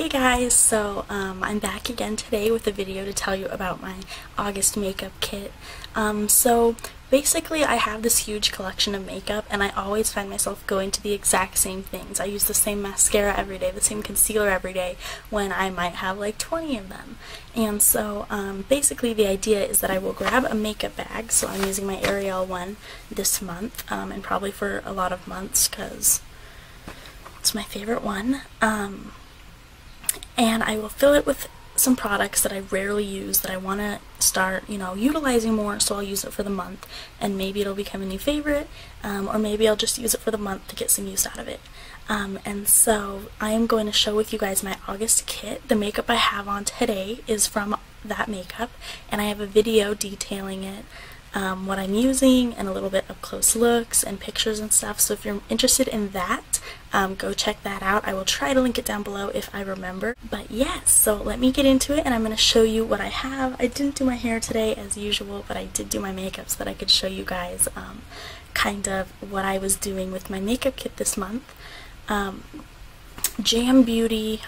Hey guys, so um, I'm back again today with a video to tell you about my August makeup kit. Um, so basically I have this huge collection of makeup and I always find myself going to the exact same things. I use the same mascara every day, the same concealer every day when I might have like 20 of them. And so um, basically the idea is that I will grab a makeup bag, so I'm using my Ariel one this month um, and probably for a lot of months because it's my favorite one. Um, and I will fill it with some products that I rarely use that I want to start, you know, utilizing more, so I'll use it for the month, and maybe it'll become a new favorite, um, or maybe I'll just use it for the month to get some use out of it. Um, and so I am going to show with you guys my August kit. The makeup I have on today is from that makeup, and I have a video detailing it um, what I'm using and a little bit of close looks and pictures and stuff. So if you're interested in that, um, go check that out. I will try to link it down below if I remember. But yes, so let me get into it and I'm going to show you what I have. I didn't do my hair today as usual, but I did do my makeup so that I could show you guys um, kind of what I was doing with my makeup kit this month. Um, Jam Beauty,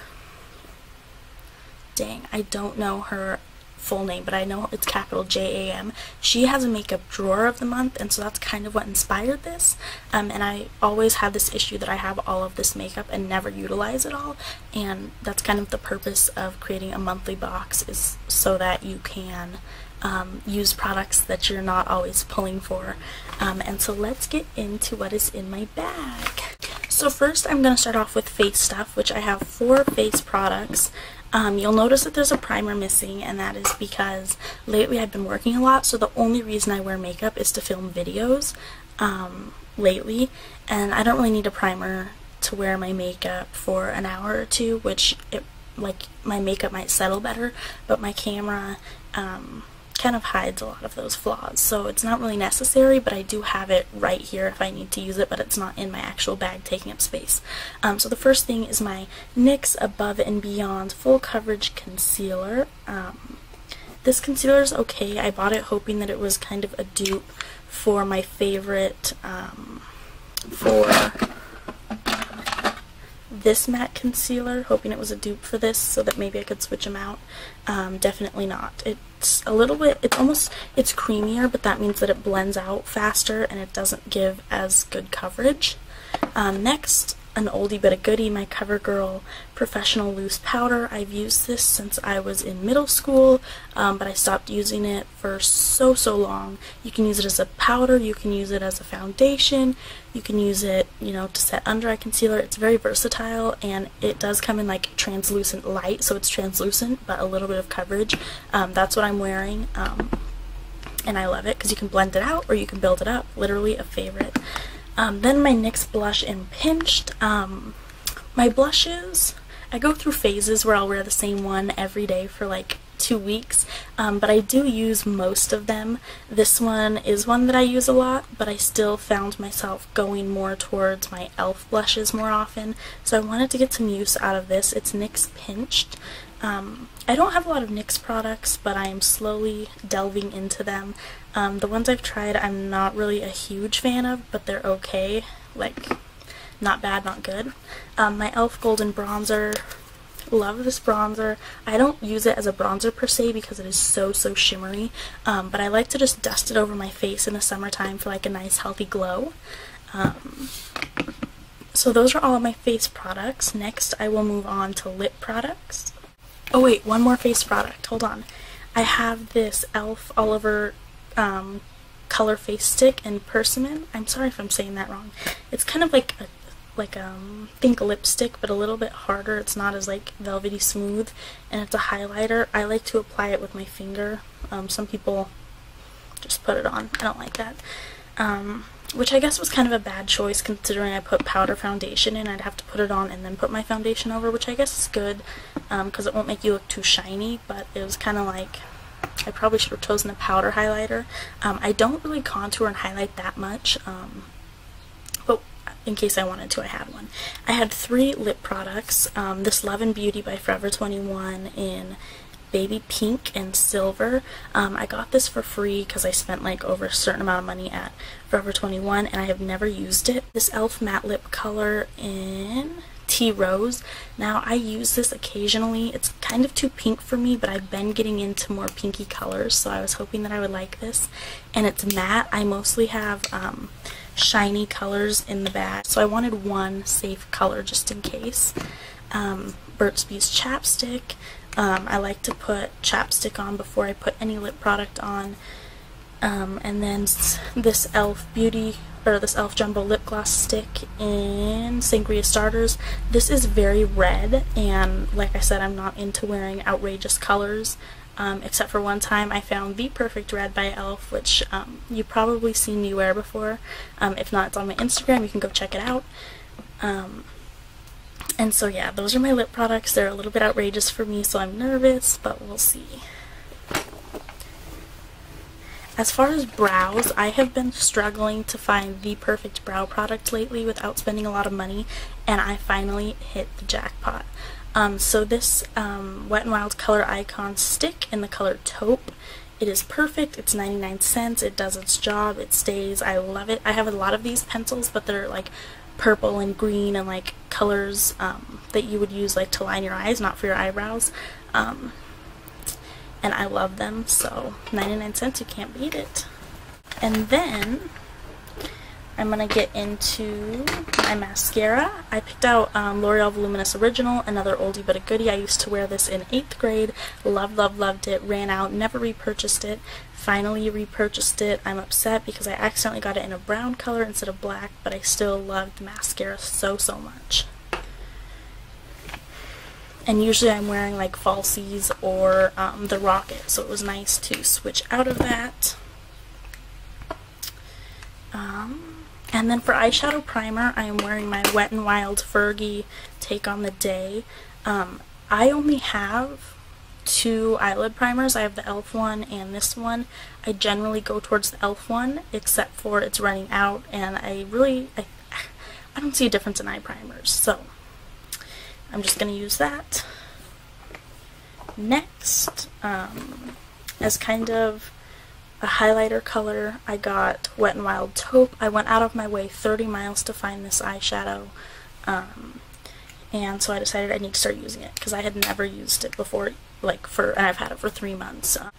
dang, I don't know her full name, but I know it's capital J-A-M. She has a makeup drawer of the month, and so that's kind of what inspired this. Um, and I always have this issue that I have all of this makeup and never utilize it all, and that's kind of the purpose of creating a monthly box is so that you can um, use products that you're not always pulling for. Um, and so let's get into what is in my bag. So first I'm going to start off with face stuff, which I have four face products. Um, you'll notice that there's a primer missing and that is because lately I've been working a lot so the only reason I wear makeup is to film videos um, lately. And I don't really need a primer to wear my makeup for an hour or two which it like my makeup might settle better but my camera um, kind of hides a lot of those flaws. So it's not really necessary, but I do have it right here if I need to use it, but it's not in my actual bag taking up space. Um, so the first thing is my NYX Above and Beyond Full Coverage Concealer. Um, this concealer is okay. I bought it hoping that it was kind of a dupe for my favorite, um, for this matte concealer, hoping it was a dupe for this so that maybe I could switch them out. Um, definitely not. It's a little bit, it's almost, it's creamier, but that means that it blends out faster and it doesn't give as good coverage. Um, next, an oldie but a goodie, my CoverGirl Professional Loose Powder. I've used this since I was in middle school, um, but I stopped using it for so, so long. You can use it as a powder, you can use it as a foundation, you can use it, you know, to set under eye concealer. It's very versatile, and it does come in like translucent light, so it's translucent, but a little bit of coverage. Um, that's what I'm wearing. Um, and I love it because you can blend it out or you can build it up. Literally a favorite. Um, then my NYX blush in Pinched. Um, my blushes, I go through phases where I'll wear the same one every day for like two weeks, um, but I do use most of them. This one is one that I use a lot, but I still found myself going more towards my e.l.f. blushes more often, so I wanted to get some use out of this. It's NYX Pinched. Um, I don't have a lot of NYX products, but I am slowly delving into them. Um, the ones I've tried I'm not really a huge fan of, but they're okay. Like, not bad, not good. Um, my e.l.f. Golden Bronzer, love this bronzer. I don't use it as a bronzer per se because it is so, so shimmery, um, but I like to just dust it over my face in the summertime for like a nice healthy glow. Um, so those are all my face products. Next I will move on to lip products. Oh wait, one more face product. Hold on. I have this e.l.f. All Over um, color face stick in Persimmon. I'm sorry if I'm saying that wrong. It's kind of like a like um think lipstick but a little bit harder it's not as like velvety smooth and it's a highlighter I like to apply it with my finger um, some people just put it on I don't like that um, which I guess was kind of a bad choice considering I put powder foundation in. I'd have to put it on and then put my foundation over, which I guess is good because um, it won't make you look too shiny, but it was kind of like I probably should have chosen a powder highlighter. Um, I don't really contour and highlight that much, um, but in case I wanted to, I had one. I had three lip products. Um, this Love and Beauty by Forever 21 in baby pink and silver. Um, I got this for free because I spent like over a certain amount of money at Forever 21 and I have never used it. This e.l.f. matte lip color in Tea Rose. Now, I use this occasionally. It's kind of too pink for me, but I've been getting into more pinky colors, so I was hoping that I would like this. And it's matte. I mostly have um, shiny colors in the bag, so I wanted one safe color just in case. Um, Burt's Bees chapstick. Um, I like to put chapstick on before I put any lip product on. Um, and then this e.l.f. Beauty, or this e.l.f. Jumbo Lip Gloss Stick in Sangria Starters. This is very red, and like I said, I'm not into wearing outrageous colors. Um, except for one time I found the perfect red by e.l.f. which um, you've probably seen me wear before. Um, if not, it's on my Instagram. You can go check it out. And so yeah, those are my lip products. They're a little bit outrageous for me, so I'm nervous, but we'll see. As far as brows, I have been struggling to find the perfect brow product lately without spending a lot of money, and I finally hit the jackpot. Um, so this um, Wet n Wild Color Icon stick in the color taupe, it is perfect, it's 99 cents, it does its job, it stays, I love it. I have a lot of these pencils, but they're like purple and green and like colors um, that you would use like to line your eyes, not for your eyebrows. Um, and I love them, so 99 cents, you can't beat it. And then I'm going to get into my mascara. I picked out um, L'Oreal Voluminous Original, another oldie but a goodie. I used to wear this in 8th grade. Loved, loved, loved it. Ran out, never repurchased it. Finally repurchased it. I'm upset because I accidentally got it in a brown color instead of black, but I still loved the mascara so, so much. And usually I'm wearing like falsies or um, the Rocket, so it was nice to switch out of that. Um, and then for eyeshadow primer, I am wearing my Wet n Wild Fergie Take on the Day. Um, I only have two eyelid primers. I have the e.l.f. one and this one. I generally go towards the e.l.f. one, except for it's running out, and I really, I, I don't see a difference in eye primers, so I'm just going to use that. Next, um, as kind of a highlighter color. I got Wet n Wild Taupe. I went out of my way 30 miles to find this eyeshadow. Um, and so I decided I need to start using it because I had never used it before, like for, and I've had it for three months. Uh,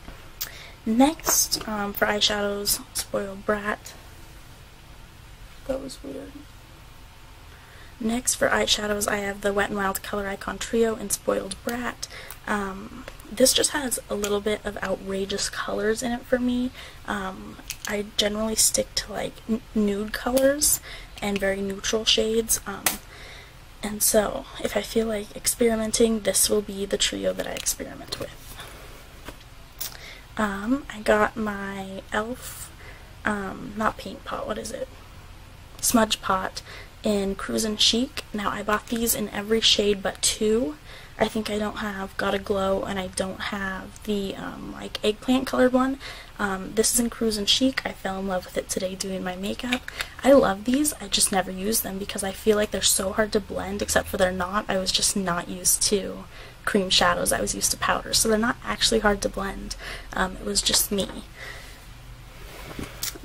next, um, for eyeshadows, Spoiled Brat. That was weird. Next for eyeshadows, I have the Wet n Wild Color Icon Trio in Spoiled Brat. Um, this just has a little bit of outrageous colors in it for me. Um, I generally stick to like nude colors and very neutral shades. Um, and so, if I feel like experimenting, this will be the trio that I experiment with. Um, I got my e.l.f. Um, not paint pot, what is it? Smudge pot in Cruisin' Chic. Now, I bought these in every shade but two. I think I don't have Got a Glow and I don't have the um, like eggplant colored one. Um, this is in Cruisin' Chic. I fell in love with it today doing my makeup. I love these. I just never use them because I feel like they're so hard to blend except for they're not. I was just not used to cream shadows. I was used to powder. So they're not actually hard to blend. Um, it was just me.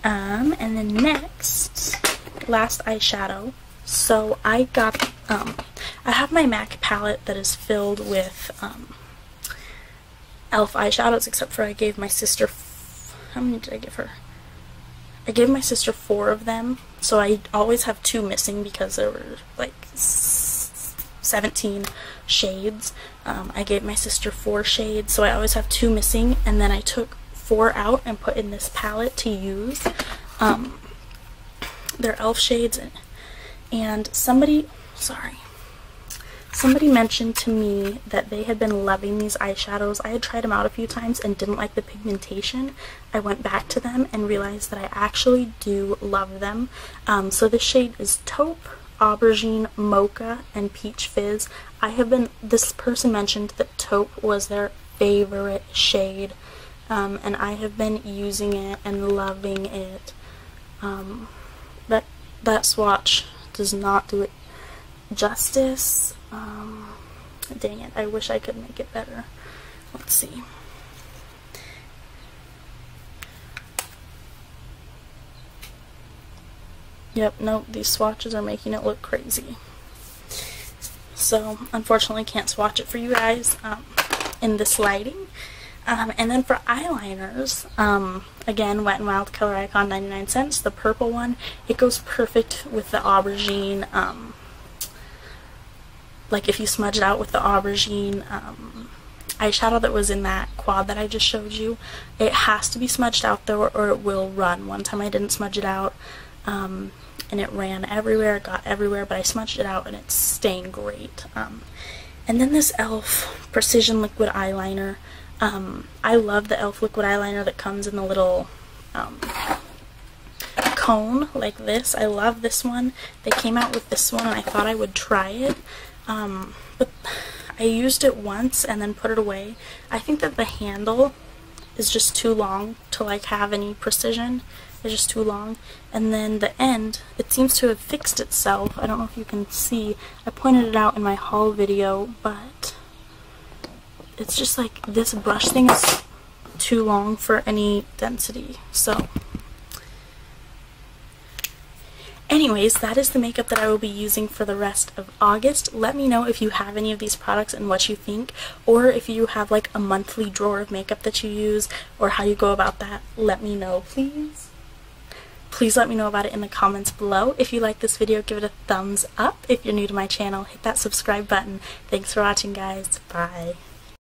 Um, and then next, last eyeshadow. So I got, um, I have my MAC palette that is filled with um, e.l.f. eyeshadows, except for I gave my sister, how many did I give her? I gave my sister four of them, so I always have two missing because there were like 17 shades. Um, I gave my sister four shades, so I always have two missing, and then I took four out and put in this palette to use. Um, they're e.l.f. shades, and, and somebody, sorry, Somebody mentioned to me that they had been loving these eyeshadows. I had tried them out a few times and didn't like the pigmentation. I went back to them and realized that I actually do love them. Um, so this shade is Taupe, Aubergine, Mocha, and Peach Fizz. I have been, this person mentioned that Taupe was their favorite shade. Um, and I have been using it and loving it. Um, that, that swatch does not do it justice. Um, dang it, I wish I could make it better. Let's see. Yep, nope, these swatches are making it look crazy. so unfortunately can't swatch it for you guys um, in this lighting. Um, and then for eyeliners, um, again, Wet n Wild Color Icon 99 cents, the purple one. It goes perfect with the aubergine, um, like if you smudge it out with the aubergine um, eyeshadow that was in that quad that I just showed you. It has to be smudged out though or it will run. One time I didn't smudge it out um, and it ran everywhere, it got everywhere, but I smudged it out and it's staying great. Um, and then this e.l.f. Precision Liquid Eyeliner. Um, I love the e.l.f. liquid eyeliner that comes in the little um, cone like this. I love this one. They came out with this one and I thought I would try it. Um, but I used it once and then put it away. I think that the handle is just too long to like have any precision. It's just too long. And then the end, it seems to have fixed itself. I don't know if you can see. I pointed it out in my haul video, but it's just like this brush thing is too long for any density. So anyways, that is the makeup that I will be using for the rest of August. Let me know if you have any of these products and what you think, or if you have like a monthly drawer of makeup that you use, or how you go about that. Let me know, please. Please let me know about it in the comments below. If you like this video, give it a thumbs up. If you're new to my channel, hit that subscribe button. Thanks for watching, guys. Bye.